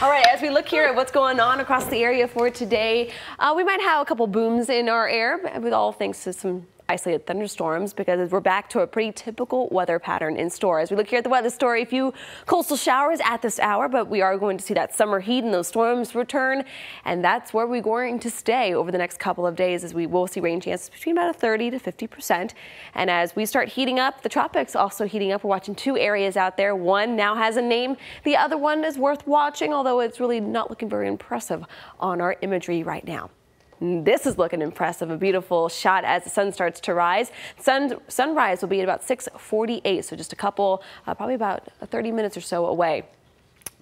All right, as we look here at what's going on across the area for today, uh, we might have a couple booms in our air with all thanks to some isolated thunderstorms because we're back to a pretty typical weather pattern in store. As we look here at the weather story, a few coastal showers at this hour, but we are going to see that summer heat and those storms return. And that's where we're going to stay over the next couple of days as we will see rain chances between about a 30 to 50 percent. And as we start heating up, the tropics also heating up. We're watching two areas out there. One now has a name. The other one is worth watching, although it's really not looking very impressive on our imagery right now. This is looking impressive. A beautiful shot as the sun starts to rise. Sun, sunrise will be at about 648, so just a couple, uh, probably about 30 minutes or so away.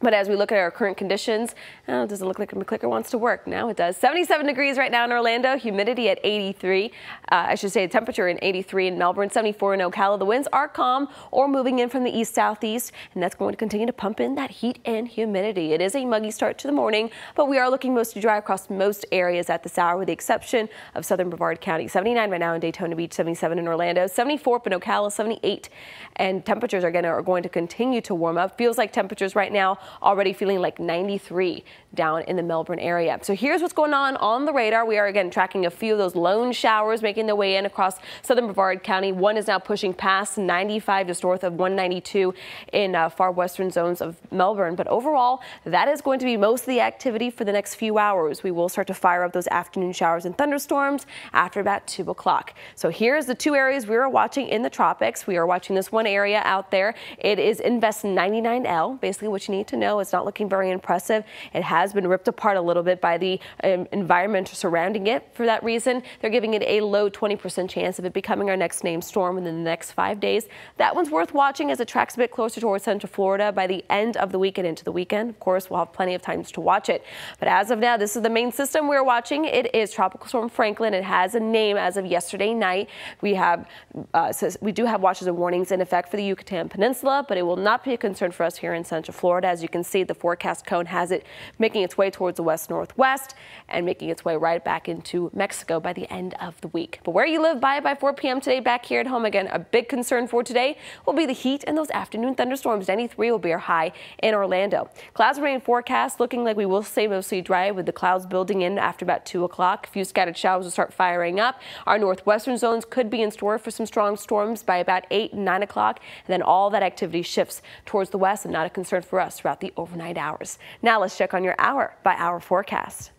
But as we look at our current conditions, oh, it doesn't look like my clicker wants to work. Now it does. 77 degrees right now in Orlando, humidity at 83. Uh, I should say temperature in 83 in Melbourne, 74 in Ocala. The winds are calm or moving in from the east southeast, and that's going to continue to pump in that heat and humidity. It is a muggy start to the morning, but we are looking mostly dry across most areas at this hour, with the exception of southern Brevard County. 79 right now in Daytona Beach, 77 in Orlando, 74 up in Ocala, 78, and temperatures are, are going to continue to warm up. Feels like temperatures right now already feeling like 93 down in the Melbourne area. So here's what's going on on the radar. We are again tracking a few of those lone showers making their way in across southern Brevard County. One is now pushing past 95 just north of 192 in uh, far western zones of Melbourne. But overall, that is going to be most of the activity for the next few hours. We will start to fire up those afternoon showers and thunderstorms after about 2 o'clock. So here's the two areas we are watching in the tropics. We are watching this one area out there. It is Invest 99L. Basically what you need to know, it's not looking very impressive. It has been ripped apart a little bit by the um, environment surrounding it. For that reason, they're giving it a low 20% chance of it becoming our next named storm within the next five days. That one's worth watching as it tracks a bit closer towards central Florida by the end of the week and into the weekend. Of course, we'll have plenty of times to watch it. But as of now, this is the main system we're watching. It is Tropical Storm Franklin. It has a name as of yesterday night. We have uh, we do have watches and warnings in effect for the Yucatan Peninsula, but it will not be a concern for us here in central Florida. As you can see, the forecast cone has it making its way towards the west northwest and making its way right back into Mexico by the end of the week. But where you live by by 4 p.m. today back here at home again, a big concern for today will be the heat and those afternoon thunderstorms. 93 will be our high in Orlando. Clouds rain forecast looking like we will stay mostly dry with the clouds building in after about 2 o'clock. A few scattered showers will start firing up. Our northwestern zones could be in store for some strong storms by about 8 and 9 o'clock. And then all that activity shifts towards the west and not a concern for us throughout the overnight hours. Now let's check on your hour by hour forecast.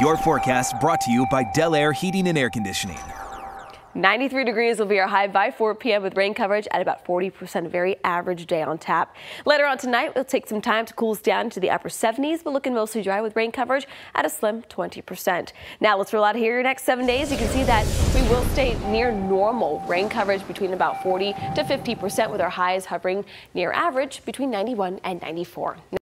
Your forecast brought to you by Del Air Heating and Air Conditioning. 93 degrees will be our high by 4 p.m. with rain coverage at about 40%, very average day on tap. Later on tonight, we'll take some time to cool down to the upper 70s, but looking mostly dry with rain coverage at a slim 20%. Now let's roll out here your next seven days. You can see that we will stay near normal rain coverage between about 40 to 50% with our highs hovering near average between 91 and 94.